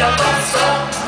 Só ele